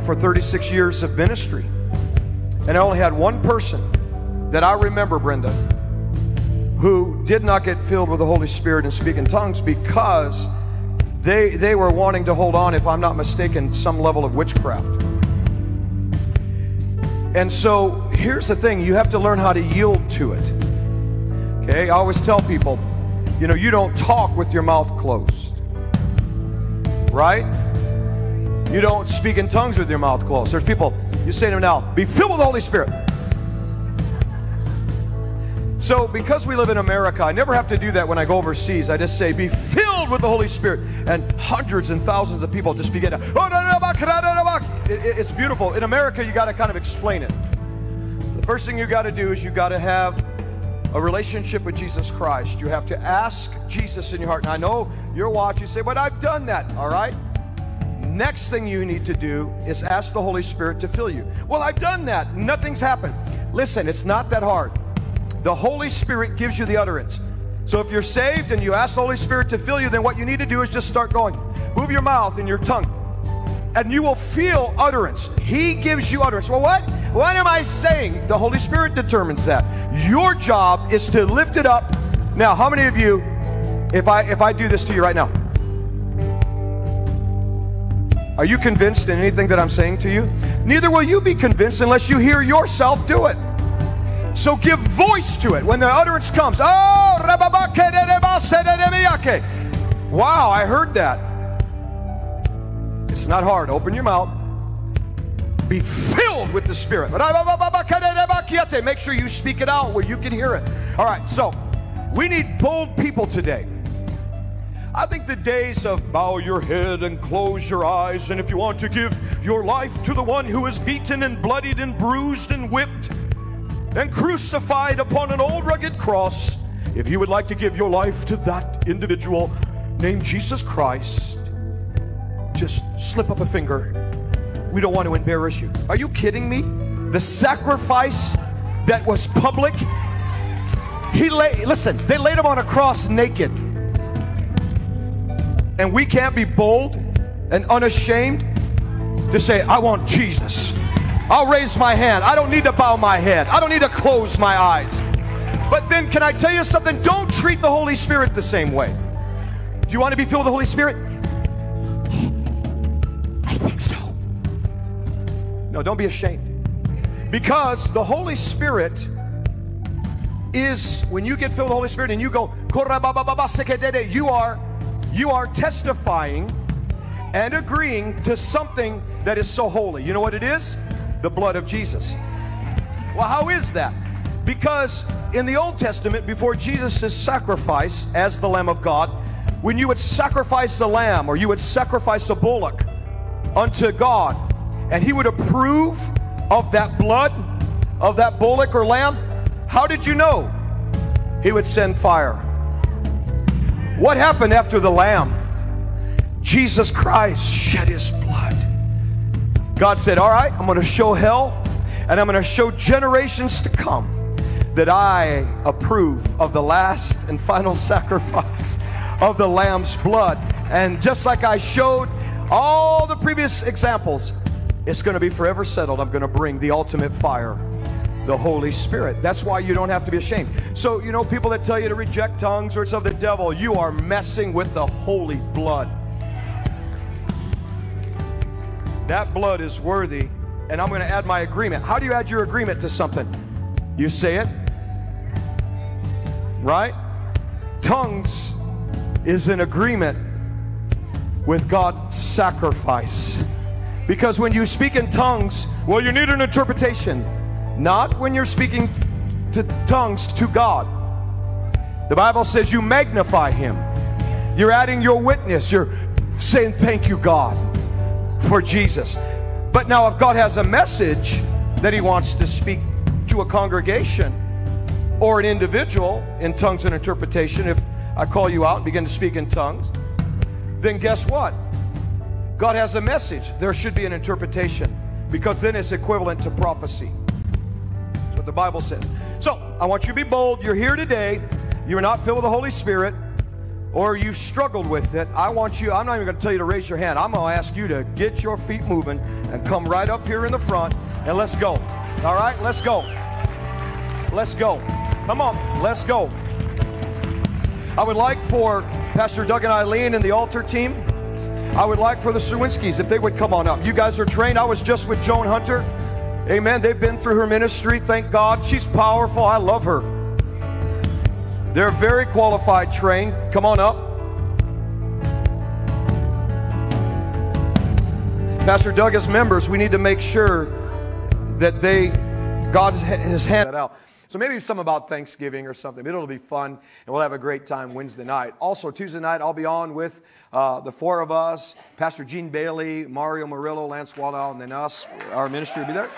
for 36 years of ministry. And I only had one person that I remember, Brenda, who did not get filled with the Holy Spirit and speak in tongues because they, they were wanting to hold on, if I'm not mistaken, some level of witchcraft. And so here's the thing you have to learn how to yield to it. Okay, I always tell people, you know, you don't talk with your mouth closed, right? You don't speak in tongues with your mouth closed. There's people, you say to them now, be filled with the Holy Spirit. So, because we live in America, I never have to do that when I go overseas. I just say, be filled with the Holy Spirit. And hundreds and thousands of people just begin to, it's beautiful. In America, you got to kind of explain it. The first thing you got to do is you got to have a relationship with Jesus Christ. You have to ask Jesus in your heart. And I know you're watching, you say, but I've done that, all right? Next thing you need to do is ask the Holy Spirit to fill you. Well, I've done that. Nothing's happened. Listen, it's not that hard. The Holy Spirit gives you the utterance. So if you're saved and you ask the Holy Spirit to fill you, then what you need to do is just start going. Move your mouth and your tongue. And you will feel utterance. He gives you utterance. Well, what? What am I saying? The Holy Spirit determines that. Your job is to lift it up. Now, how many of you, if I if I do this to you right now, are you convinced in anything that I'm saying to you? Neither will you be convinced unless you hear yourself do it. So give voice to it when the utterance comes. Oh, wow, I heard that. It's not hard. Open your mouth. Be filled with the Spirit. Make sure you speak it out where you can hear it. All right, so we need bold people today. I think the days of bow your head and close your eyes, and if you want to give your life to the one who is beaten and bloodied and bruised and whipped and crucified upon an old rugged cross, if you would like to give your life to that individual named Jesus Christ, just slip up a finger. We don't want to embarrass you. Are you kidding me? The sacrifice that was public. He lay, listen, they laid him on a cross naked and we can't be bold and unashamed to say, I want Jesus. I'll raise my hand. I don't need to bow my head. I don't need to close my eyes. But then, can I tell you something? Don't treat the Holy Spirit the same way. Do you want to be filled with the Holy Spirit? I think so. No, don't be ashamed. Because the Holy Spirit is, when you get filled with the Holy Spirit and you go, you are you are testifying and agreeing to something that is so holy. You know what it is? The blood of Jesus. Well, how is that? Because in the Old Testament, before Jesus' sacrifice as the Lamb of God, when you would sacrifice a lamb or you would sacrifice a bullock unto God, and He would approve of that blood of that bullock or lamb, how did you know? He would send fire. What happened after the Lamb? Jesus Christ shed his blood. God said, All right, I'm going to show hell and I'm going to show generations to come that I approve of the last and final sacrifice of the Lamb's blood. And just like I showed all the previous examples, it's going to be forever settled. I'm going to bring the ultimate fire the Holy Spirit. That's why you don't have to be ashamed. So, you know, people that tell you to reject tongues or it's of the devil, you are messing with the holy blood. That blood is worthy, and I'm going to add my agreement. How do you add your agreement to something? You say it, right? Tongues is an agreement with God's sacrifice. Because when you speak in tongues, well, you need an interpretation. Not when you're speaking to tongues to God. The Bible says you magnify Him. You're adding your witness. You're saying, Thank you, God, for Jesus. But now, if God has a message that He wants to speak to a congregation or an individual in tongues and interpretation, if I call you out and begin to speak in tongues, then guess what? God has a message. There should be an interpretation because then it's equivalent to prophecy the Bible says. So I want you to be bold. You're here today. You're not filled with the Holy Spirit. or you've struggled with it, I want you, I'm not even going to tell you to raise your hand. I'm going to ask you to get your feet moving and come right up here in the front and let's go. All right, let's go. Let's go. Come on, let's go. I would like for Pastor Doug and Eileen and the altar team, I would like for the Sawinskis, if they would come on up. You guys are trained. I was just with Joan Hunter. Amen. They've been through her ministry. Thank God. She's powerful. I love her. They're very qualified, trained. Come on up. Pastor Doug, as members, we need to make sure that they, God has handed that out. So maybe some about Thanksgiving or something. It'll be fun, and we'll have a great time Wednesday night. Also, Tuesday night, I'll be on with uh, the four of us Pastor Gene Bailey, Mario Murillo, Lance Wallnau, and then us. Our ministry will be there.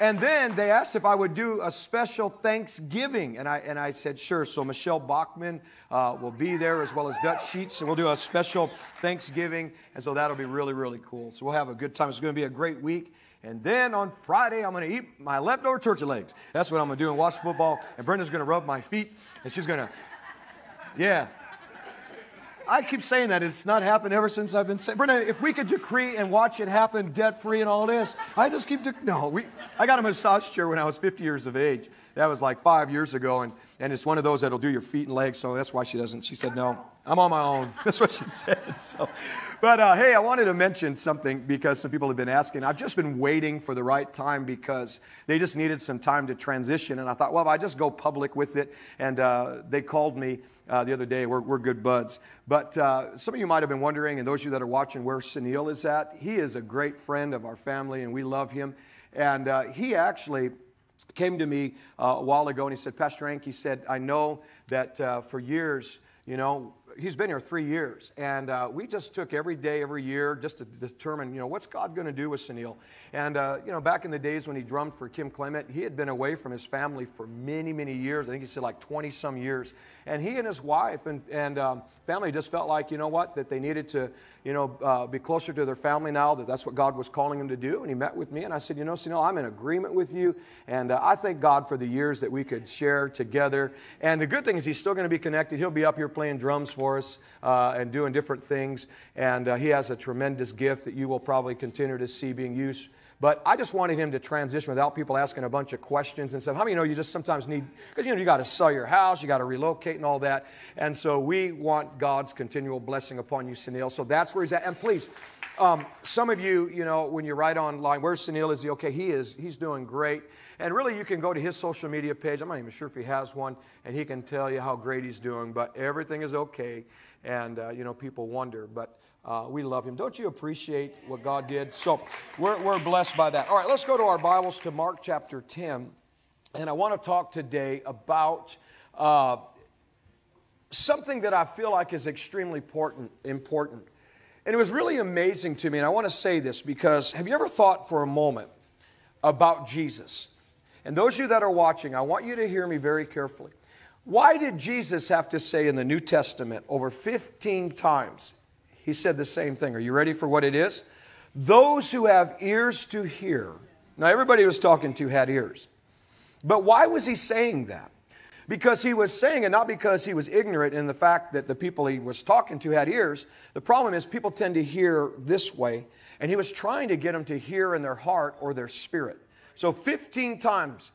And then they asked if I would do a special Thanksgiving, and I and I said sure. So Michele Bachmann uh, will be there as well as Dutch Sheets, and we'll do a special Thanksgiving, and so that'll be really really cool. So we'll have a good time. It's going to be a great week. And then on Friday, I'm going to eat my leftover turkey legs. That's what I'm going to do and watch football. And Brenda's going to rub my feet, and she's going to, yeah, I keep saying that. It's not happened ever since I've been saying. Brenda, if we could decree and watch it happen debt free and all this, I just keep. De- no, we, I got a massage chair when I was 50 years of age. That was like five years ago, and, and it's one of those that'll do your feet and legs, so that's why she doesn't. She said, no, I'm on my own. That's what she said. So, but uh, hey, I wanted to mention something because some people have been asking. I've just been waiting for the right time because they just needed some time to transition, and I thought, well, if I just go public with it, and uh, they called me uh, the other day. We're, we're good buds. But uh, some of you might have been wondering, and those of you that are watching, where Sunil is at. He is a great friend of our family, and we love him. And uh, he actually came to me uh, a while ago, and he said, Pastor Hank, he said, I know that for years, you know, he's been here three years, and uh, we just took every day, every year, just to determine, you know, what's God going to do with Sunil. And uh, you know, back in the days when he drummed for Kim Clement, he had been away from his family for many, many years. I think he said like 20 some years. And he and his wife and, and um, family just felt like, you know what, that they needed to, you know, uh, be closer to their family now. That that's what God was calling him to do. And he met with me, and I said, you know, Sunil, I'm in agreement with you, and uh, I thank God for the years that we could share together. And the good thing is, he's still going to be connected. He'll be up here playing drums for us uh, and doing different things. And uh, he has a tremendous gift that you will probably continue to see being used. But I just wanted him to transition without people asking a bunch of questions and stuff. How many know you just sometimes need, because you know, you got to sell your house, you got to relocate and all that. And so we want God's continual blessing upon you, Sunil. So that's where he's at. And please, um, some of you, you know, when you write online, where's Sunil? Is he okay? He is. He's doing great. And really, you can go to his social media page. I'm not even sure if he has one, and he can tell you how great he's doing. But everything is okay. And, uh, you know, people wonder. But uh, we love him. Don't you appreciate what God did? So we're, we're blessed by that. All right, let's go to our Bibles to Mark chapter 10. And I want to talk today about uh, something that I feel like is extremely important, important. And it was really amazing to me. And I want to say this because have you ever thought for a moment about Jesus? And those of you that are watching, I want you to hear me very carefully. Why did Jesus have to say in the New Testament over 15 times he said the same thing. Are you ready for what it is? Those who have ears to hear. Now, everybody he was talking to had ears. But why was he saying that? Because he was saying it not because he was ignorant in the fact that the people he was talking to had ears. The problem is people tend to hear this way, and he was trying to get them to hear in their heart or their spirit. So 15 times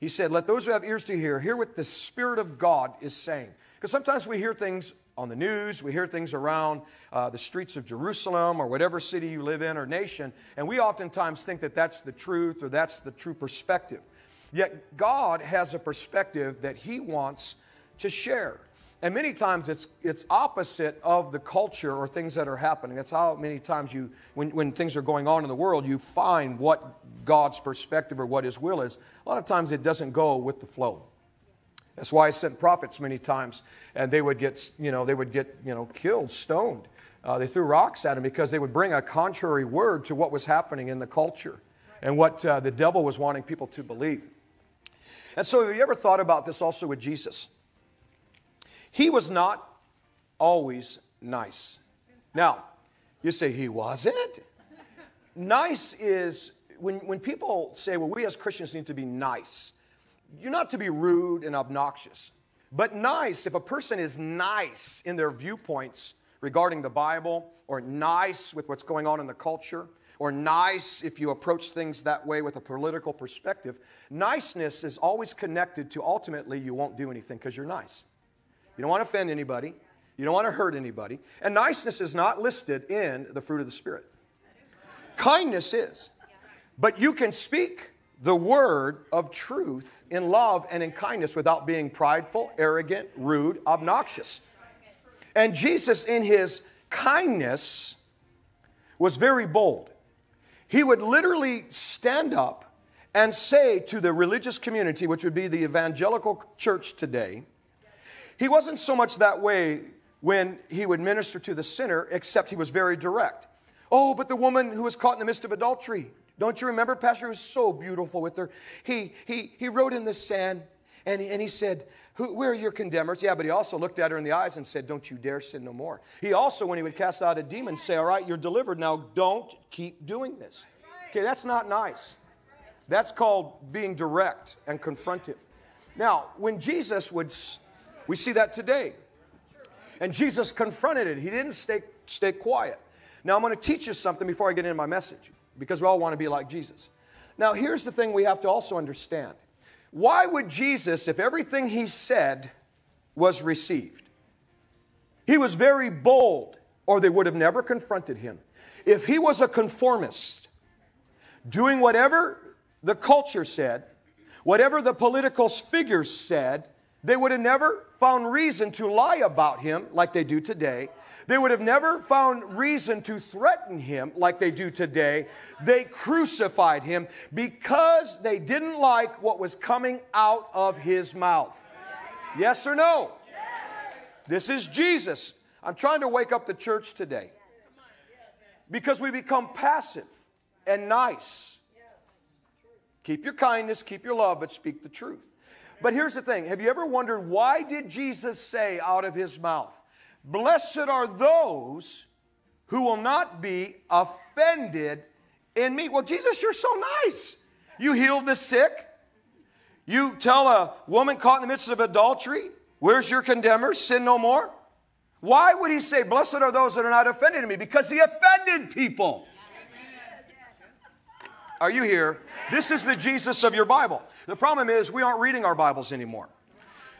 he said, Let those who have ears to hear hear what the Spirit of God is saying. Because sometimes we hear things on the news, we hear things around uh, the streets of Jerusalem or whatever city you live in or nation, and we oftentimes think that that's the truth or that's the true perspective. Yet God has a perspective that He wants to share. And many times it's, it's opposite of the culture or things that are happening. That's how many times you, when, when things are going on in the world, you find what God's perspective or what His will is. A lot of times it doesn't go with the flow. That's why I sent prophets many times, and they would get, you know, they would get, you know, killed, stoned. Uh, they threw rocks at them because they would bring a contrary word to what was happening in the culture and what uh, the devil was wanting people to believe. And so, have you ever thought about this also with Jesus? He was not always nice. Now, you say he wasn't. nice is when, when people say, well, we as Christians need to be nice. You're not to be rude and obnoxious. But nice, if a person is nice in their viewpoints regarding the Bible, or nice with what's going on in the culture, or nice if you approach things that way with a political perspective, niceness is always connected to ultimately you won't do anything because you're nice. You don't want to offend anybody, you don't want to hurt anybody. And niceness is not listed in the fruit of the Spirit. Kindness is. But you can speak the word of truth in love and in kindness without being prideful, arrogant, rude, obnoxious. And Jesus, in his kindness, was very bold. He would literally stand up and say to the religious community, which would be the evangelical church today, he wasn't so much that way when he would minister to the sinner, except he was very direct. Oh, but the woman who was caught in the midst of adultery, don't you remember? Pastor was so beautiful with her. He, he, he wrote in the sand and he, and he said, Where are your condemners? Yeah, but he also looked at her in the eyes and said, Don't you dare sin no more. He also, when he would cast out a demon, say, All right, you're delivered. Now don't keep doing this. Okay, that's not nice. That's called being direct and confrontive. Now, when Jesus would, we see that today. And Jesus confronted it. He didn't stay, stay quiet. Now, I'm going to teach you something before I get into my message because we all want to be like Jesus. Now, here's the thing we have to also understand. Why would Jesus, if everything he said was received, he was very bold, or they would have never confronted him. If he was a conformist, doing whatever the culture said, whatever the political figures said, they would have never found reason to lie about him like they do today. They would have never found reason to threaten him like they do today. They crucified him because they didn't like what was coming out of his mouth. Yes or no? This is Jesus. I'm trying to wake up the church today because we become passive and nice. Keep your kindness, keep your love, but speak the truth. But here's the thing have you ever wondered why did Jesus say out of his mouth, Blessed are those who will not be offended in me. Well, Jesus, you're so nice. You healed the sick. You tell a woman caught in the midst of adultery, Where's your condemner? Sin no more. Why would he say, Blessed are those that are not offended in me? Because he offended people. Are you here? This is the Jesus of your Bible. The problem is, we aren't reading our Bibles anymore.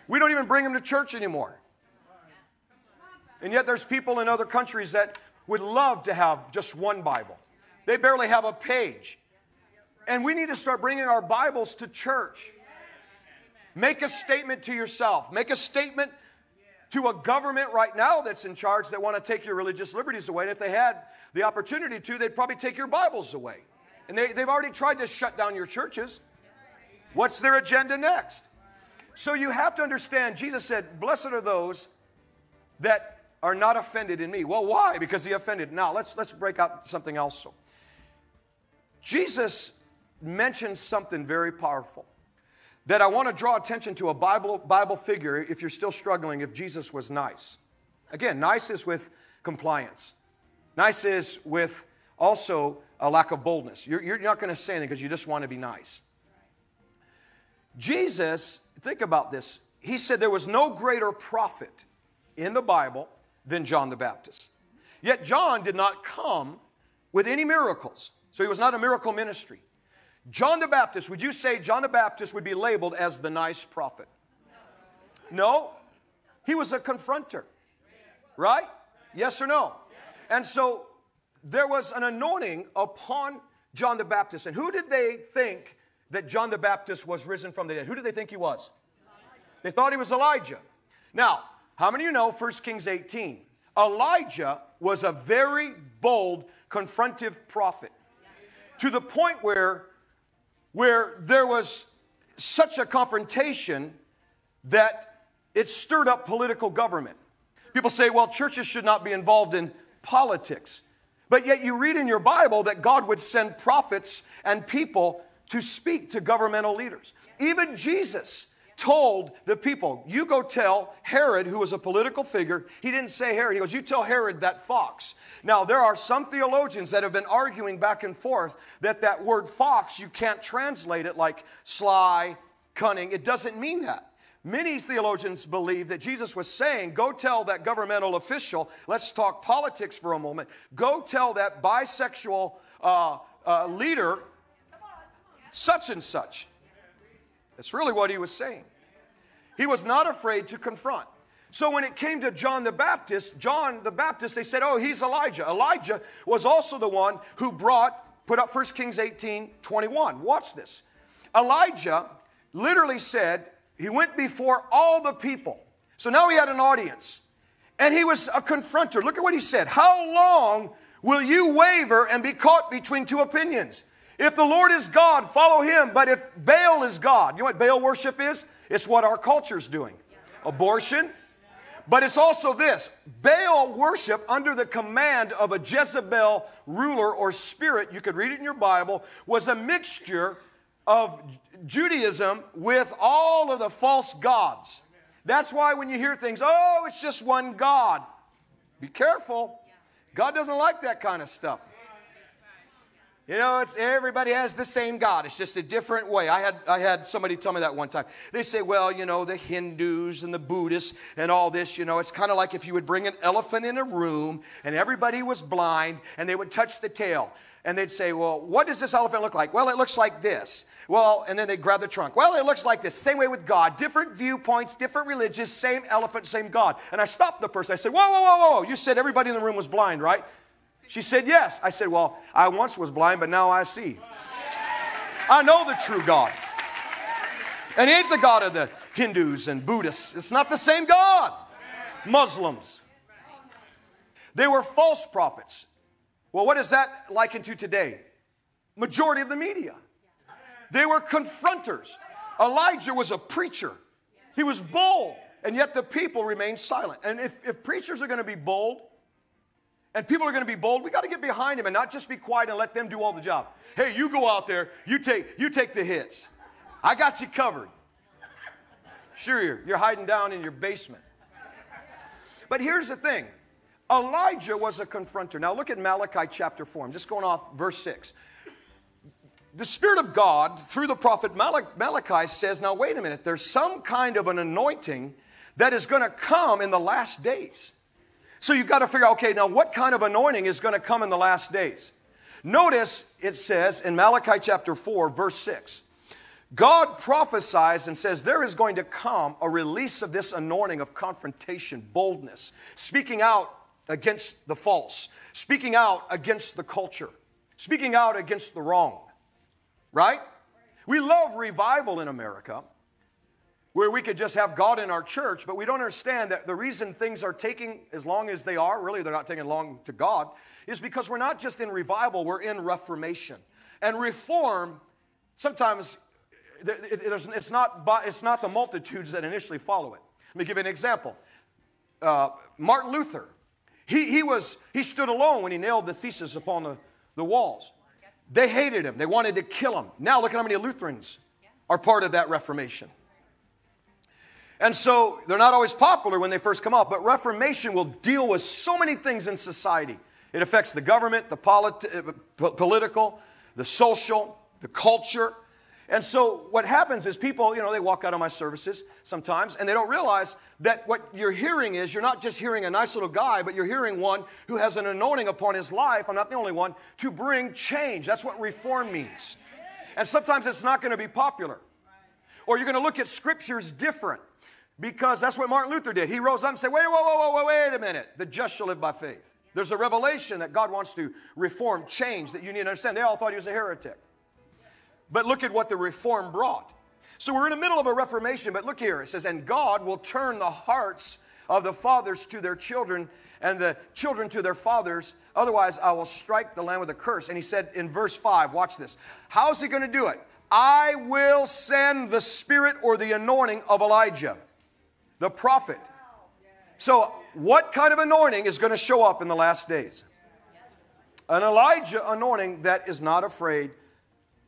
We don't even bring them to church anymore. And yet there's people in other countries that would love to have just one Bible. They barely have a page. And we need to start bringing our Bibles to church. Make a statement to yourself. Make a statement to a government right now that's in charge that want to take your religious liberties away. And if they had the opportunity to, they'd probably take your Bibles away. And they, they've already tried to shut down your churches. What's their agenda next? So you have to understand, Jesus said, Blessed are those that are not offended in me. Well, why? Because he offended. Now, let's, let's break out something else. So Jesus mentions something very powerful that I want to draw attention to a Bible, Bible figure if you're still struggling, if Jesus was nice. Again, nice is with compliance, nice is with also a lack of boldness. You're, you're not going to say anything because you just want to be nice. Jesus, think about this. He said there was no greater prophet in the Bible than John the Baptist. Yet John did not come with any miracles. So he was not a miracle ministry. John the Baptist, would you say John the Baptist would be labeled as the nice prophet? No. He was a confronter. Right? Yes or no? And so there was an anointing upon John the Baptist. And who did they think that John the Baptist was risen from the dead? Who did they think he was? They thought he was Elijah. Now, how many of you know 1 Kings 18? Elijah was a very bold, confrontive prophet to the point where, where there was such a confrontation that it stirred up political government. People say, well, churches should not be involved in politics. But yet you read in your Bible that God would send prophets and people to speak to governmental leaders. Even Jesus told the people, You go tell Herod, who was a political figure, he didn't say Herod, he goes, You tell Herod that fox. Now, there are some theologians that have been arguing back and forth that that word fox, you can't translate it like sly, cunning. It doesn't mean that. Many theologians believe that Jesus was saying, Go tell that governmental official, let's talk politics for a moment, go tell that bisexual uh, uh, leader such and such. That's really what he was saying. He was not afraid to confront. So when it came to John the Baptist, John the Baptist, they said, oh, he's Elijah. Elijah was also the one who brought, put up 1 Kings 18 21. Watch this. Elijah literally said, he went before all the people. So now he had an audience. And he was a confronter. Look at what he said. How long will you waver and be caught between two opinions? If the Lord is God, follow him. But if Baal is God, you know what Baal worship is? It's what our culture is doing abortion. But it's also this Baal worship under the command of a Jezebel ruler or spirit, you could read it in your Bible, was a mixture of Judaism with all of the false gods. That's why when you hear things, oh, it's just one God, be careful. God doesn't like that kind of stuff. You know, it's everybody has the same God. It's just a different way. I had I had somebody tell me that one time. They say, well, you know, the Hindus and the Buddhists and all this, you know, it's kind of like if you would bring an elephant in a room and everybody was blind and they would touch the tail. And they'd say, well, what does this elephant look like? Well, it looks like this. Well, and then they grab the trunk. Well, it looks like this. Same way with God. Different viewpoints, different religions, same elephant, same God. And I stopped the person. I said, whoa, whoa, whoa, whoa. You said everybody in the room was blind, right? She said, Yes. I said, Well, I once was blind, but now I see. I know the true God. And he ain't the God of the Hindus and Buddhists. It's not the same God. Muslims. They were false prophets. Well, what is that likened to today? Majority of the media. They were confronters. Elijah was a preacher. He was bold, and yet the people remained silent. And if, if preachers are going to be bold, and people are going to be bold, we got to get behind him and not just be quiet and let them do all the job. Hey, you go out there, you take, you take the hits. I got you covered. Sure, you're, you're hiding down in your basement. But here's the thing Elijah was a confronter. Now look at Malachi chapter 4. I'm just going off verse 6. The Spirit of God, through the prophet Malachi, says, Now wait a minute, there's some kind of an anointing that is going to come in the last days. So you've got to figure out, okay, now what kind of anointing is going to come in the last days? Notice it says in Malachi chapter 4, verse 6. God prophesies and says there is going to come a release of this anointing of confrontation, boldness, speaking out against the false, speaking out against the culture, speaking out against the wrong. Right? We love revival in America where we could just have God in our church, but we don't understand that the reason things are taking as long as they are, really they're not taking long to God, is because we're not just in revival, we're in reformation. And reform, sometimes it's not, it's not the multitudes that initially follow it. Let me give you an example. Uh, Martin Luther, he, he, was, he stood alone when he nailed the thesis upon the, the walls. They hated him. They wanted to kill him. Now look at how many Lutherans are part of that Reformation. And so they're not always popular when they first come out, but Reformation will deal with so many things in society. It affects the government, the politi- uh, political, the social, the culture. And so what happens is people, you know, they walk out of my services sometimes and they don't realize that what you're hearing is you're not just hearing a nice little guy, but you're hearing one who has an anointing upon his life. I'm not the only one to bring change. That's what reform means. And sometimes it's not going to be popular. Or you're going to look at scriptures different. Because that's what Martin Luther did. He rose up and said, wait, whoa, whoa, whoa, wait a minute. The just shall live by faith. There's a revelation that God wants to reform, change that you need to understand. They all thought he was a heretic. But look at what the reform brought. So we're in the middle of a reformation, but look here. It says, and God will turn the hearts of the fathers to their children and the children to their fathers. Otherwise, I will strike the land with a curse. And he said in verse 5, watch this. How's he going to do it? I will send the spirit or the anointing of Elijah the prophet. So, what kind of anointing is going to show up in the last days? An Elijah anointing that is not afraid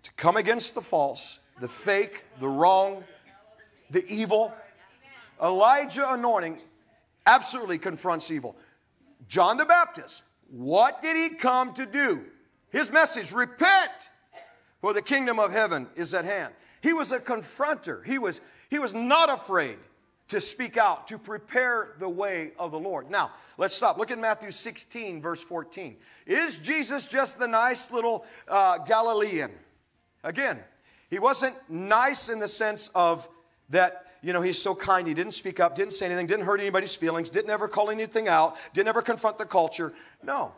to come against the false, the fake, the wrong, the evil. Elijah anointing absolutely confronts evil. John the Baptist, what did he come to do? His message repent, for the kingdom of heaven is at hand. He was a confronter. He was, he was not afraid to speak out, to prepare the way of the Lord. Now, let's stop. Look at Matthew 16, verse 14. Is Jesus just the nice little uh, Galilean? Again, he wasn't nice in the sense of that, you know, he's so kind, he didn't speak up, didn't say anything, didn't hurt anybody's feelings, didn't ever call anything out, didn't ever confront the culture. No.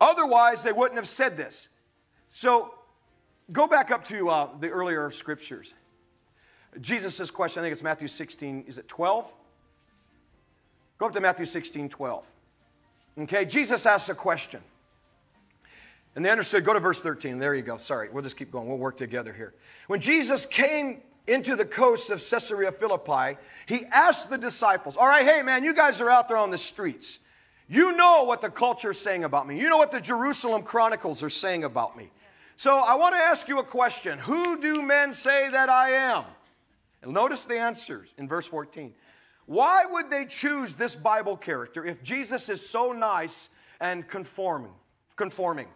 Otherwise, they wouldn't have said this. So, go back up to uh, the earlier scriptures. Jesus' question, I think it's Matthew 16, is it 12? Go up to Matthew 16, 12. Okay, Jesus asks a question. And they understood. Go to verse 13. There you go. Sorry, we'll just keep going. We'll work together here. When Jesus came into the coast of Caesarea Philippi, he asked the disciples, All right, hey, man, you guys are out there on the streets. You know what the culture is saying about me. You know what the Jerusalem Chronicles are saying about me. So I want to ask you a question Who do men say that I am? And notice the answers in verse 14. Why would they choose this Bible character if Jesus is so nice and conforming? conforming?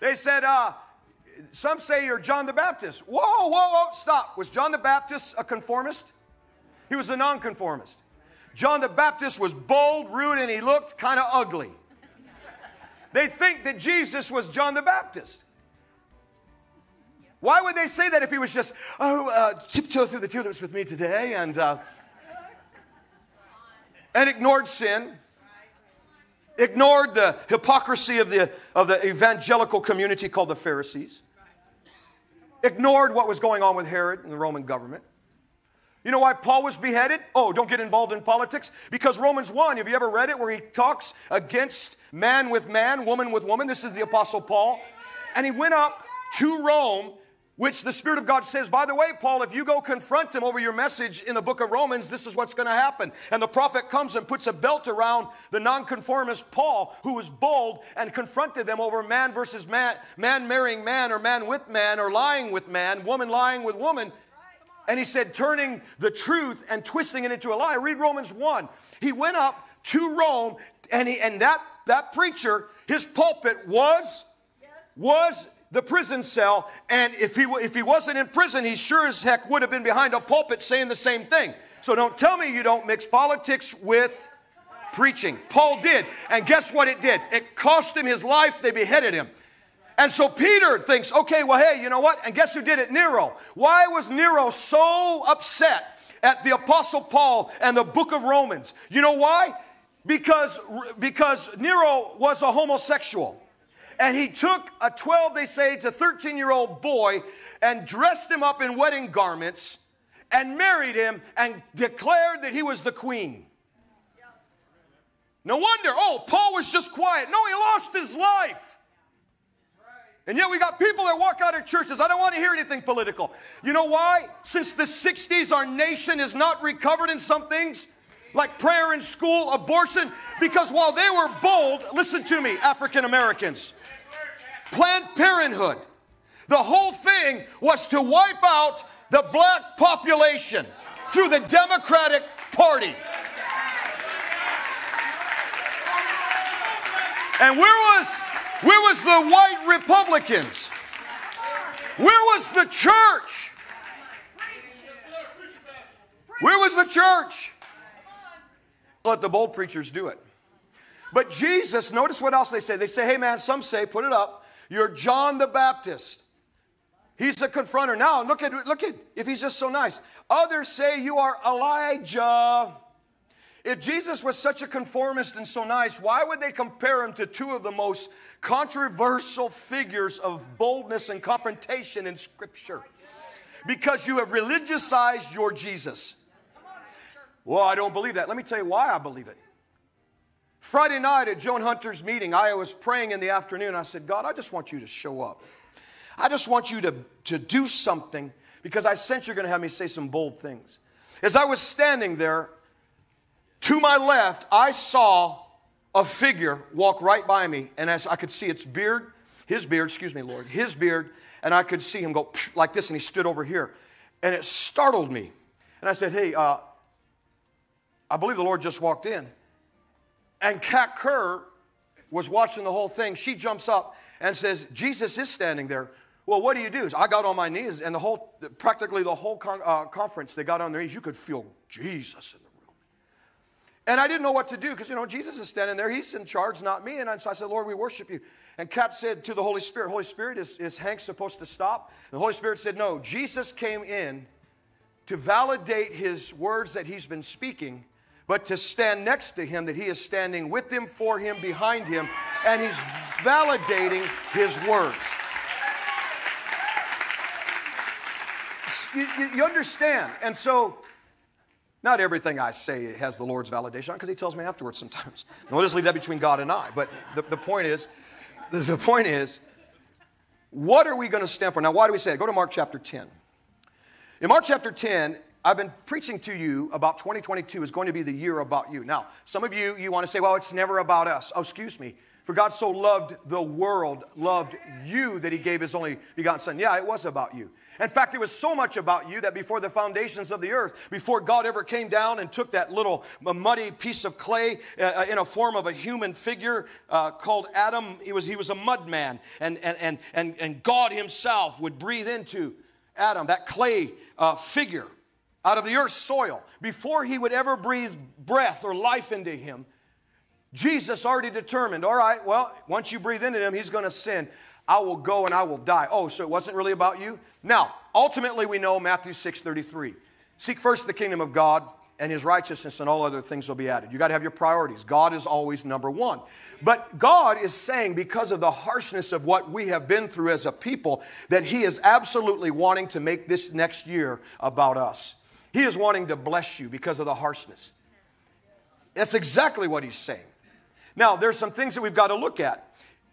They said, uh, some say you're John the Baptist. Whoa, whoa, whoa, stop. Was John the Baptist a conformist? He was a nonconformist. John the Baptist was bold, rude, and he looked kind of ugly. They think that Jesus was John the Baptist. Why would they say that if he was just, oh, uh, tiptoe through the tulips with me today and, uh, and ignored sin? ignored the hypocrisy of the, of the evangelical community called the Pharisees, ignored what was going on with Herod and the Roman government. You know why Paul was beheaded? Oh, don't get involved in politics. Because Romans 1, have you ever read it where he talks against man with man, woman with woman? This is the Apostle Paul. And he went up to Rome which the Spirit of God says, by the way, Paul, if you go confront him over your message in the book of Romans, this is what's going to happen. And the prophet comes and puts a belt around the nonconformist Paul, who was bold and confronted them over man versus man, man marrying man, or man with man, or lying with man, woman lying with woman. And he said, turning the truth and twisting it into a lie. Read Romans 1. He went up to Rome, and, he, and that, that preacher, his pulpit was, was the prison cell, and if he, if he wasn't in prison, he sure as heck would have been behind a pulpit saying the same thing. So don't tell me you don't mix politics with preaching. Paul did. And guess what it did? It cost him his life. They beheaded him. And so Peter thinks, okay, well, hey, you know what? And guess who did it? Nero. Why was Nero so upset at the Apostle Paul and the book of Romans? You know why? Because, because Nero was a homosexual. And he took a 12, they say, to 13 year old boy and dressed him up in wedding garments and married him and declared that he was the queen. No wonder, oh, Paul was just quiet. No, he lost his life. And yet we got people that walk out of churches. I don't want to hear anything political. You know why? Since the 60s, our nation is not recovered in some things like prayer in school, abortion, because while they were bold, listen to me, African Americans, Planned Parenthood. The whole thing was to wipe out the black population through the Democratic Party. And where was where was the white Republicans? Where was the church? Where was the church? Let the bold preachers do it. But Jesus, notice what else they say. They say, hey man, some say, put it up. You're John the Baptist. He's a confronter. Now, look at, look at, if he's just so nice. Others say you are Elijah. If Jesus was such a conformist and so nice, why would they compare him to two of the most controversial figures of boldness and confrontation in Scripture? Because you have religiousized your Jesus. Well, I don't believe that. Let me tell you why I believe it. Friday night at Joan Hunter's meeting, I was praying in the afternoon. I said, God, I just want you to show up. I just want you to, to do something because I sense you're going to have me say some bold things. As I was standing there, to my left, I saw a figure walk right by me, and as I could see its beard, his beard, excuse me, Lord, his beard, and I could see him go like this, and he stood over here. And it startled me. And I said, Hey, uh, I believe the Lord just walked in. And Kat Kerr was watching the whole thing. She jumps up and says, Jesus is standing there. Well, what do you do? I got on my knees, and the whole, practically the whole con- uh, conference, they got on their knees. You could feel Jesus in the room. And I didn't know what to do because, you know, Jesus is standing there. He's in charge, not me. And so I said, Lord, we worship you. And Kat said to the Holy Spirit, Holy Spirit, is, is Hank supposed to stop? And the Holy Spirit said, No, Jesus came in to validate his words that he's been speaking, but to stand next to him, that he is standing with him, for him, behind him, and he's validating his words. you, you, understand. And so, not everything I say has the Lord's validation because He tells me afterwards sometimes. And we'll just leave that between God and I. But the, the point is, the point is, what are we going to stand for? Now, why do we say it? Go to Mark chapter 10. In Mark chapter 10, I've been preaching to you about 2022 is going to be the year about you. Now, some of you, you want to say, well, it's never about us. Oh, excuse me. For God so loved the world, loved you that he gave his only begotten son. Yeah, it was about you. In fact, it was so much about you that before the foundations of the earth, before God ever came down and took that little muddy piece of clay uh, uh, in a form of a human figure uh, called Adam, he was, he was a mud man. And, and, and, and, and God himself would breathe into Adam, that clay uh, figure, out of the earth's soil. Before he would ever breathe breath or life into him, Jesus already determined, all right, well, once you breathe into him, he's going to sin. I will go and I will die. Oh, so it wasn't really about you? Now, ultimately we know Matthew 6:33. Seek first the kingdom of God and his righteousness and all other things will be added. You got to have your priorities. God is always number 1. But God is saying because of the harshness of what we have been through as a people that he is absolutely wanting to make this next year about us. He is wanting to bless you because of the harshness. That's exactly what he's saying. Now, there's some things that we've got to look at.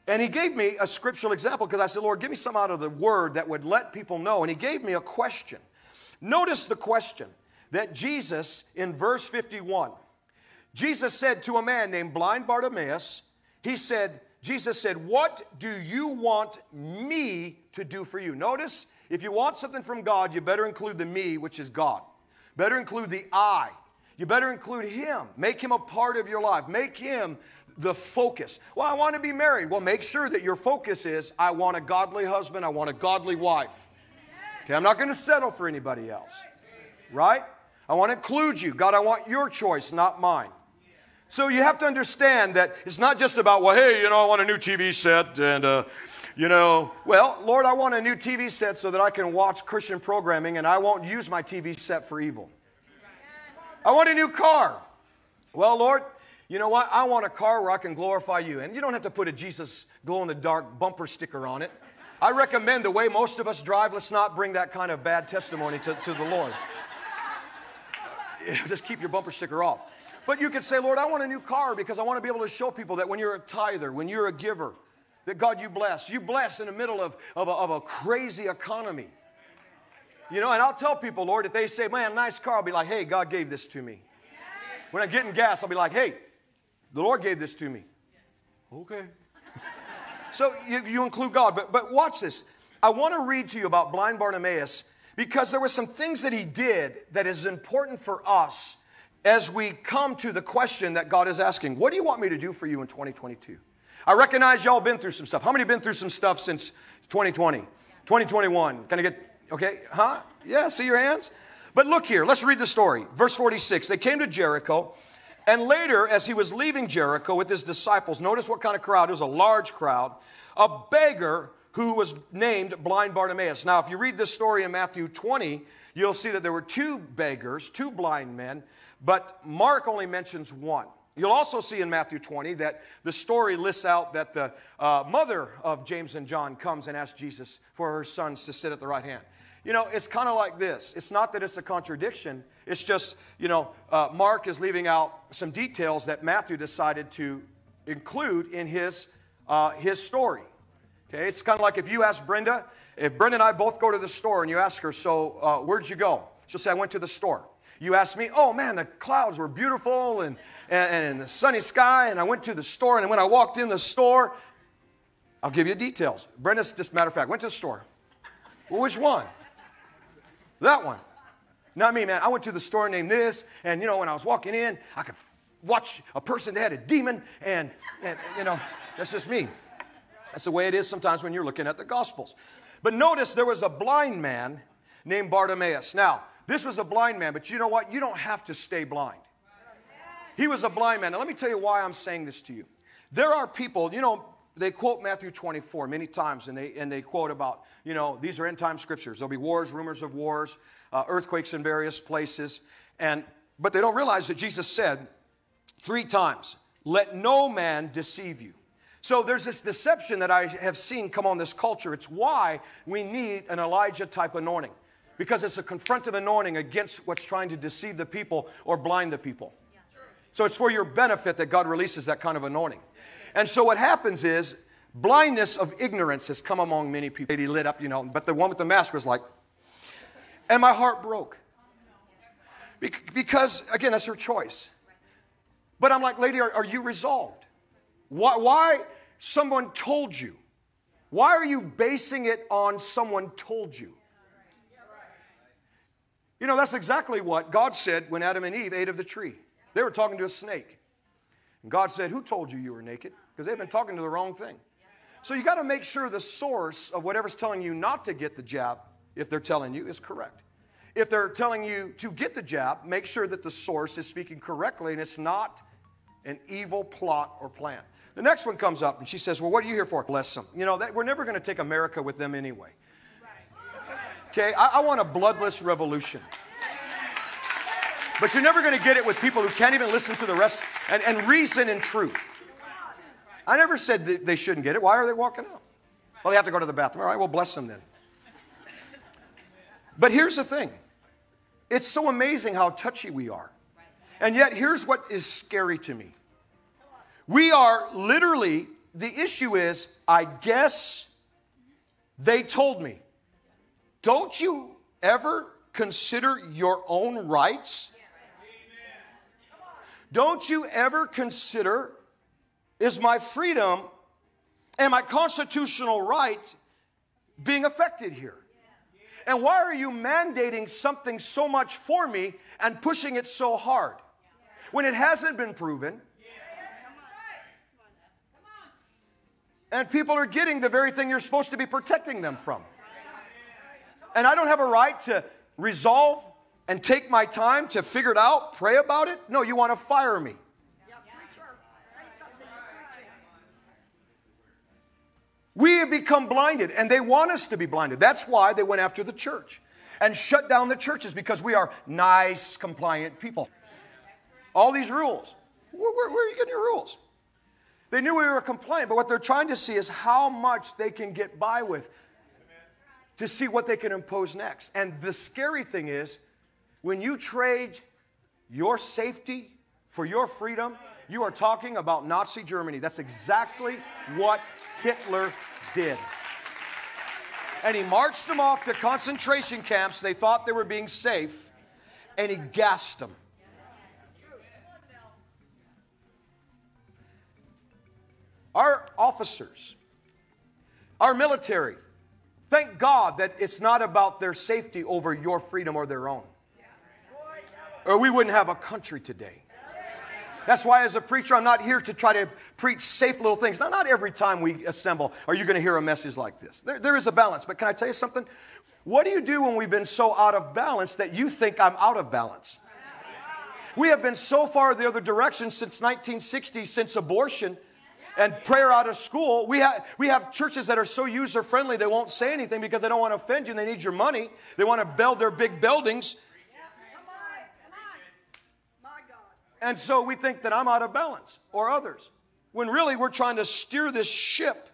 And he gave me a scriptural example because I said, Lord, give me some out of the word that would let people know. And he gave me a question. Notice the question that Jesus, in verse 51, Jesus said to a man named blind Bartimaeus, He said, Jesus said, What do you want me to do for you? Notice, if you want something from God, you better include the me, which is God. Better include the I. You better include Him. Make Him a part of your life. Make Him the focus. Well, I want to be married. Well, make sure that your focus is I want a godly husband, I want a godly wife. Okay, I'm not going to settle for anybody else. Right? I want to include you. God, I want your choice, not mine. So you have to understand that it's not just about, well, hey, you know, I want a new TV set and, uh, you know, well, Lord, I want a new TV set so that I can watch Christian programming and I won't use my TV set for evil. I want a new car. Well, Lord, you know what? I want a car where I can glorify you. And you don't have to put a Jesus glow in the dark bumper sticker on it. I recommend the way most of us drive, let's not bring that kind of bad testimony to, to the Lord. Just keep your bumper sticker off. But you could say, Lord, I want a new car because I want to be able to show people that when you're a tither, when you're a giver, that God, you bless. You bless in the middle of, of, a, of a crazy economy. You know, and I'll tell people, Lord, if they say, man, nice car, I'll be like, hey, God gave this to me. When I'm getting gas, I'll be like, hey, the Lord gave this to me. Okay. so you, you include God. But, but watch this. I want to read to you about blind Bartimaeus because there were some things that he did that is important for us as we come to the question that God is asking What do you want me to do for you in 2022? I recognize y'all been through some stuff. How many been through some stuff since 2020? 2021. Can I get, okay, huh? Yeah, see your hands? But look here, let's read the story. Verse 46 They came to Jericho. And later, as he was leaving Jericho with his disciples, notice what kind of crowd. It was a large crowd. A beggar who was named blind Bartimaeus. Now, if you read this story in Matthew 20, you'll see that there were two beggars, two blind men, but Mark only mentions one. You'll also see in Matthew 20 that the story lists out that the uh, mother of James and John comes and asks Jesus for her sons to sit at the right hand. You know, it's kind of like this. It's not that it's a contradiction, it's just, you know, uh, Mark is leaving out some details that Matthew decided to include in his, uh, his story. Okay, it's kind of like if you ask Brenda, if Brenda and I both go to the store and you ask her, So, uh, where'd you go? She'll say, I went to the store. You ask me, Oh man, the clouds were beautiful and, and, and the sunny sky, and I went to the store, and when I walked in the store, I'll give you details. Brenda's just matter of fact, went to the store. Well, which one? That one. Not me, man. I went to the store named this, and you know, when I was walking in, I could watch a person that had a demon, and, and you know, that's just me. That's the way it is sometimes when you're looking at the Gospels. But notice there was a blind man named Bartimaeus. Now, this was a blind man, but you know what? You don't have to stay blind. He was a blind man. Now, let me tell you why I'm saying this to you. There are people, you know, they quote Matthew 24 many times, and they, and they quote about, you know, these are end time scriptures. There'll be wars, rumors of wars, uh, earthquakes in various places. And, but they don't realize that Jesus said three times, let no man deceive you. So there's this deception that I have seen come on this culture. It's why we need an Elijah type anointing because it's a confrontive anointing against what's trying to deceive the people or blind the people. So it's for your benefit that God releases that kind of anointing. And so what happens is blindness of ignorance has come among many people. He lit up, you know, but the one with the mask was like, and my heart broke. Because, again, that's her choice. But I'm like, lady, are, are you resolved? Why, why someone told you? Why are you basing it on someone told you? You know, that's exactly what God said when Adam and Eve ate of the tree. They were talking to a snake. And God said, Who told you you were naked? Because they've been talking to the wrong thing. So you got to make sure the source of whatever's telling you not to get the jab, if they're telling you, is correct. If they're telling you to get the jab, make sure that the source is speaking correctly and it's not an evil plot or plan. The next one comes up and she says, Well, what are you here for? Bless them. You know, that, we're never going to take America with them anyway. Okay, I, I want a bloodless revolution. But you're never going to get it with people who can't even listen to the rest and, and reason in truth. I never said they shouldn't get it. Why are they walking out? Well, they have to go to the bathroom. All right, well, bless them then. But here's the thing it's so amazing how touchy we are. And yet, here's what is scary to me we are literally, the issue is, I guess they told me. Don't you ever consider your own rights? Don't you ever consider, is my freedom and my constitutional right being affected here? And why are you mandating something so much for me and pushing it so hard when it hasn't been proven? And people are getting the very thing you're supposed to be protecting them from. And I don't have a right to resolve and take my time to figure it out, pray about it? No, you want to fire me. We have become blinded, and they want us to be blinded. That's why they went after the church and shut down the churches because we are nice, compliant people. All these rules. Where, where, where, are you getting your rules? They knew we were compliant, but what they're trying to see is how much they can get by with to see what they can impose next. And the scary thing is, when you trade your safety for your freedom, you are talking about Nazi Germany. That's exactly what Hitler did. And he marched them off to concentration camps. They thought they were being safe, and he gassed them. Our officers, our military, thank God that it's not about their safety over your freedom or their own. Or we wouldn't have a country today. That's why, as a preacher, I'm not here to try to preach safe little things. Now, not every time we assemble are you going to hear a message like this. There, there is a balance. But can I tell you something? What do you do when we've been so out of balance that you think I'm out of balance? We have been so far the other direction since 1960, since abortion and prayer out of school. We have, we have churches that are so user friendly they won't say anything because they don't want to offend you and they need your money. They want to build their big buildings. And so we think that I'm out of balance or others, when really we're trying to steer this ship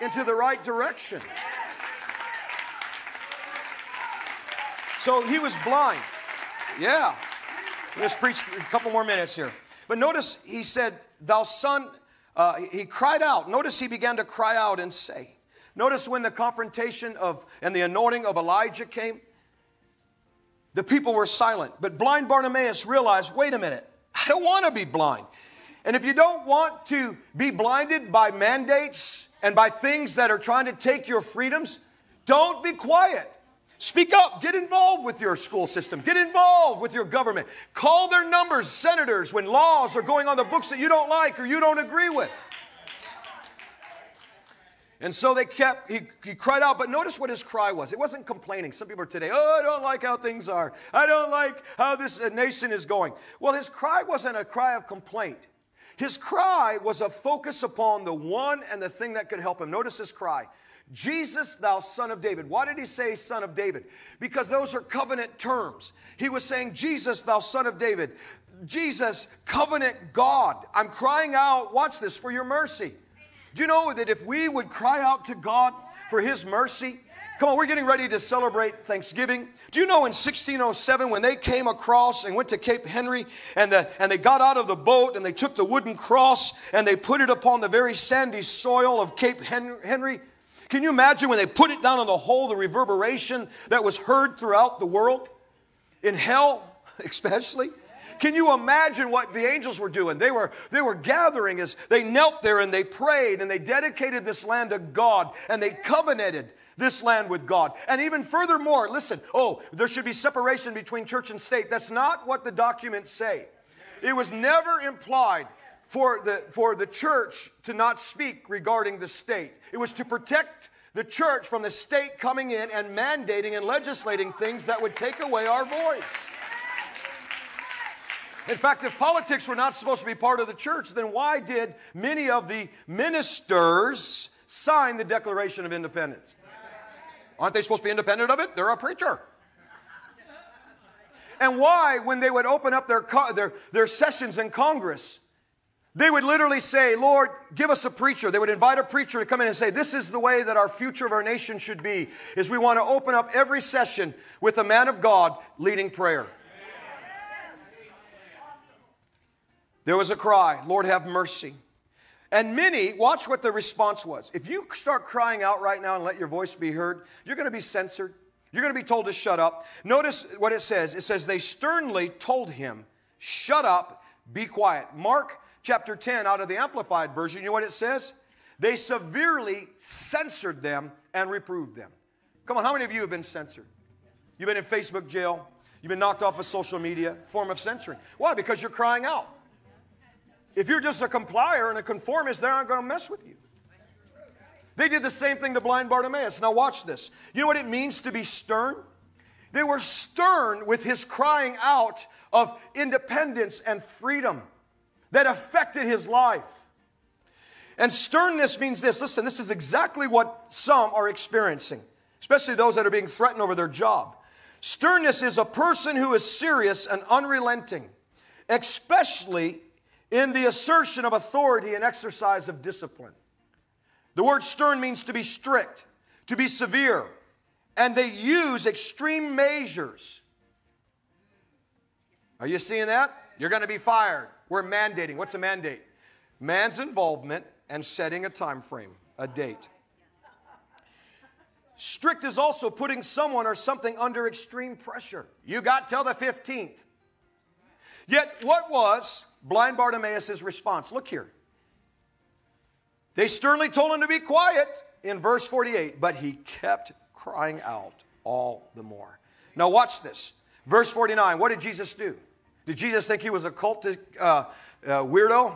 into the right direction. So he was blind. Yeah. Let's preach a couple more minutes here. But notice he said, Thou son, uh, he cried out. Notice he began to cry out and say. Notice when the confrontation of and the anointing of Elijah came, the people were silent. But blind Bartimaeus realized wait a minute, I don't want to be blind. And if you don't want to be blinded by mandates and by things that are trying to take your freedoms, don't be quiet. Speak up. Get involved with your school system. Get involved with your government. Call their numbers, senators, when laws are going on the books that you don't like or you don't agree with. And so they kept, he, he cried out, but notice what his cry was. It wasn't complaining. Some people are today, oh, I don't like how things are. I don't like how this uh, nation is going. Well, his cry wasn't a cry of complaint. His cry was a focus upon the one and the thing that could help him. Notice his cry Jesus, thou son of David. Why did he say son of David? Because those are covenant terms. He was saying, Jesus, thou son of David. Jesus, covenant God. I'm crying out, watch this, for your mercy. Do you know that if we would cry out to God for His mercy, Come on, we're getting ready to celebrate Thanksgiving. Do you know in 1607 when they came across and went to Cape Henry and, the, and they got out of the boat and they took the wooden cross and they put it upon the very sandy soil of Cape Henry? Can you imagine when they put it down on the hole, the reverberation that was heard throughout the world? In hell, especially? Can you imagine what the angels were doing? They were, they were gathering as they knelt there and they prayed and they dedicated this land to God and they covenanted this land with God. And even furthermore, listen, oh, there should be separation between church and state. That's not what the documents say. It was never implied for the, for the church to not speak regarding the state. It was to protect the church from the state coming in and mandating and legislating things that would take away our voice. In fact, if politics were not supposed to be part of the church, then why did many of the ministers sign the Declaration of Independence? Aren't they supposed to be independent of it? They're a preacher. And why, when they would open up their, their, their sessions in Congress, they would literally say, Lord, give us a preacher. They would invite a preacher to come in and say, This is the way that our future of our nation should be, is we want to open up every session with a man of God leading prayer. There was a cry, Lord, have mercy. And many, watch what the response was. If you start crying out right now and let your voice be heard, you're going to be censored. You're going to be told to shut up. Notice what it says. It says, they sternly told him, shut up, be quiet. Mark chapter 10 out of the Amplified Version, you know what it says? They severely censored them and reproved them. Come on, how many of you have been censored? You've been in Facebook jail. You've been knocked off of social media, form of censoring. Why? Because you're crying out. If you're just a complier and a conformist, they aren't going to mess with you. They did the same thing to blind Bartimaeus. Now, watch this. You know what it means to be stern? They were stern with his crying out of independence and freedom that affected his life. And sternness means this listen, this is exactly what some are experiencing, especially those that are being threatened over their job. Sternness is a person who is serious and unrelenting, especially in the assertion of authority and exercise of discipline. The word stern means to be strict, to be severe, and they use extreme measures. Are you seeing that? You're going to be fired. We're mandating. What's a mandate? Man's involvement and setting a time frame, a date. Strict is also putting someone or something under extreme pressure. You got till the 15th. Yet, what was blind Bartimaeus' response. Look here. They sternly told him to be quiet in verse 48, but he kept crying out all the more. Now, watch this. Verse 49, what did Jesus do? Did Jesus think he was a cultic uh, uh, weirdo?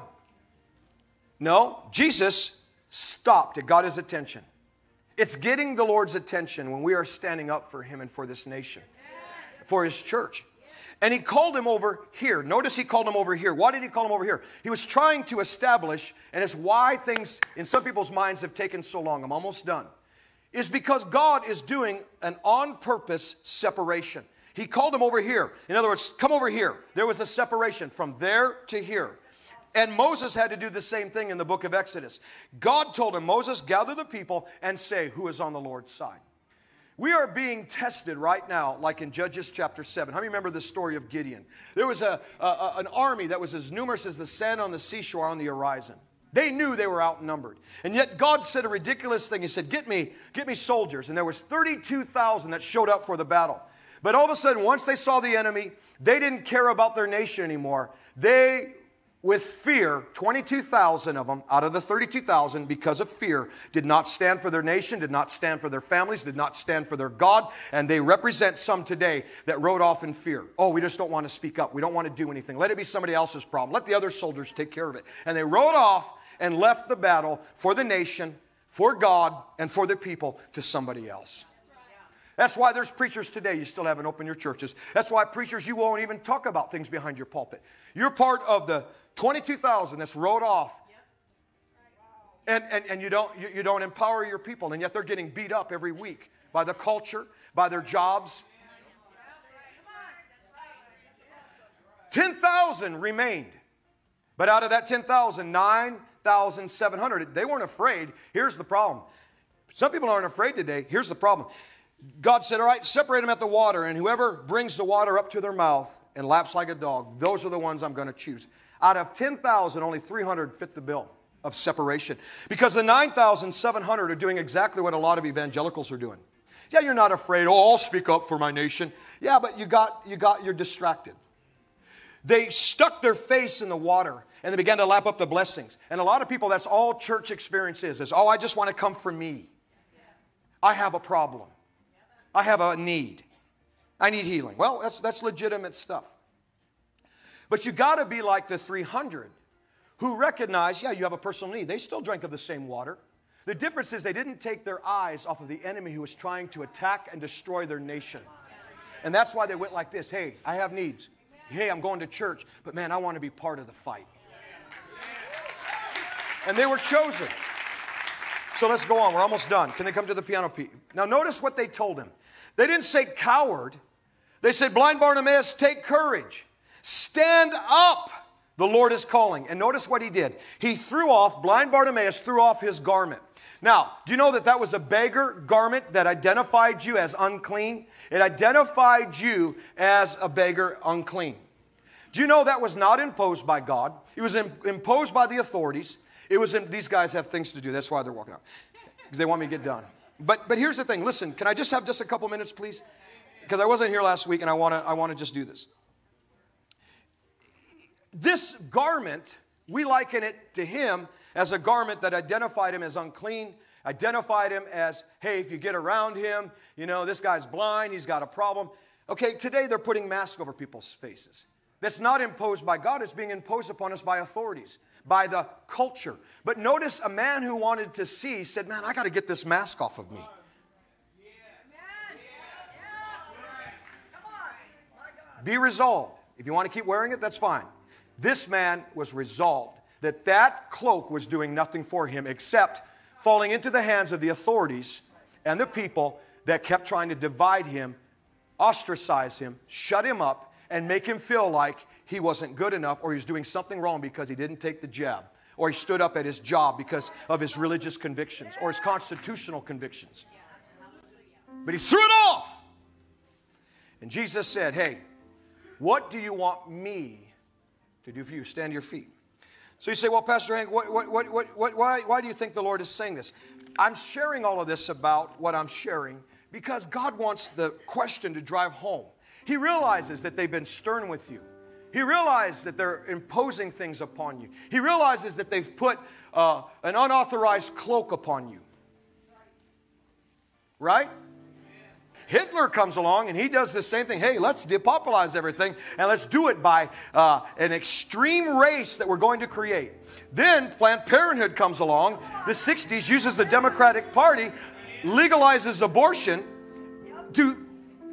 No. Jesus stopped. It got his attention. It's getting the Lord's attention when we are standing up for him and for this nation, for his church. And he called him over here. Notice he called him over here. Why did he call him over here? He was trying to establish, and it's why things in some people's minds have taken so long. I'm almost done. Is because God is doing an on purpose separation. He called him over here. In other words, come over here. There was a separation from there to here. And Moses had to do the same thing in the book of Exodus. God told him, Moses, gather the people and say who is on the Lord's side. We are being tested right now, like in Judges chapter 7. How many remember the story of Gideon? There was a, a, an army that was as numerous as the sand on the seashore on the horizon. They knew they were outnumbered. And yet God said a ridiculous thing. He said, Get me, get me soldiers. And there was 32,000 that showed up for the battle. But all of a sudden, once they saw the enemy, they didn't care about their nation anymore. They with fear, 22,000 of them out of the 32,000, because of fear, did not stand for their nation, did not stand for their families, did not stand for their God, and they represent some today that rode off in fear. Oh, we just don't want to speak up. We don't want to do anything. Let it be somebody else's problem. Let the other soldiers take care of it. And they rode off and left the battle for the nation, for God and for the people to somebody else. That's why there's preachers today, you still haven't opened your churches. That's why preachers, you won't even talk about things behind your pulpit. You're part of the 22,000 that's wrote off. And, and, and you, don't, you, you don't empower your people, and yet they're getting beat up every week by the culture, by their jobs. 10,000 remained. But out of that 10,000, 9,700, they weren't afraid. Here's the problem. Some people aren't afraid today. Here's the problem. God said, All right, separate them at the water, and whoever brings the water up to their mouth and laps like a dog, those are the ones I'm going to choose. Out of 10,000, only 300 fit the bill of separation because the 9,700 are doing exactly what a lot of evangelicals are doing. Yeah, you're not afraid. Oh, I'll speak up for my nation. Yeah, but you got, you got, you're distracted. They stuck their face in the water and they began to lap up the blessings. And a lot of people, that's all church experience is, is, oh, I just want to come for me. I have a problem. I have a need. I need healing. Well, that's, that's legitimate stuff. But you got to be like the 300 who recognize, yeah, you have a personal need. They still drank of the same water. The difference is they didn't take their eyes off of the enemy who was trying to attack and destroy their nation. And that's why they went like this Hey, I have needs. Hey, I'm going to church, but man, I want to be part of the fight. And they were chosen. So let's go on. We're almost done. Can they come to the piano? Now, notice what they told him. They didn't say coward. They said, Blind Bartimaeus, take courage. Stand up. The Lord is calling. And notice what he did. He threw off, blind Bartimaeus threw off his garment. Now, do you know that that was a beggar garment that identified you as unclean? It identified you as a beggar unclean. Do you know that was not imposed by God? It was imposed by the authorities. It was in, these guys have things to do. That's why they're walking out because they want me to get done. But but here's the thing. Listen, can I just have just a couple minutes, please? Because I wasn't here last week, and I want to I want to just do this. This garment, we liken it to him as a garment that identified him as unclean, identified him as, hey, if you get around him, you know, this guy's blind, he's got a problem. Okay, today they're putting masks over people's faces. That's not imposed by God, it's being imposed upon us by authorities by the culture. But notice a man who wanted to see said, Man, I got to get this mask off of me. Be resolved. If you want to keep wearing it, that's fine. This man was resolved that that cloak was doing nothing for him except falling into the hands of the authorities and the people that kept trying to divide him, ostracize him, shut him up, and make him feel like he wasn't good enough or he was doing something wrong because he didn't take the jab or he stood up at his job because of his religious convictions or his constitutional convictions. But he threw it off. And Jesus said, Hey, what do you want me to do for you? Stand your feet. So you say, Well, Pastor Hank, what, what, what, what, why, why do you think the Lord is saying this? I'm sharing all of this about what I'm sharing because God wants the question to drive home. He realizes that they've been stern with you. He realizes that they're imposing things upon you. He realizes that they've put uh, an unauthorized cloak upon you. Right? Hitler comes along and he does the same thing. Hey, let's depopularize everything and let's do it by uh, an extreme race that we're going to create. Then Planned Parenthood comes along. The 60s uses the Democratic Party, legalizes abortion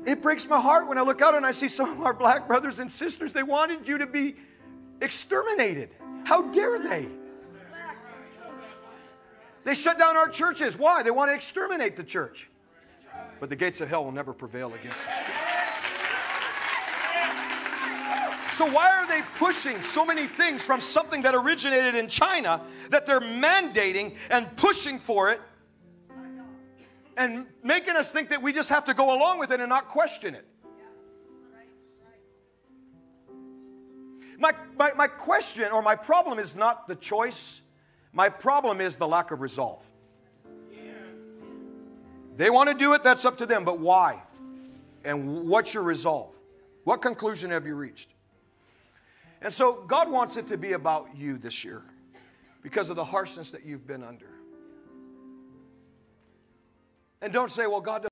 it breaks my heart when I look out and I see some of our black brothers and sisters, they wanted you to be exterminated. How dare they? They shut down our churches. Why? They want to exterminate the church. But the gates of hell will never prevail against us. So, why are they pushing so many things from something that originated in China that they're mandating and pushing for it and making us think that we just have to go along with it and not question it. My, my, my question or my problem is not the choice, my problem is the lack of resolve. They want to do it, that's up to them, but why? And what's your resolve? What conclusion have you reached? And so God wants it to be about you this year because of the harshness that you've been under. And don't say, well, God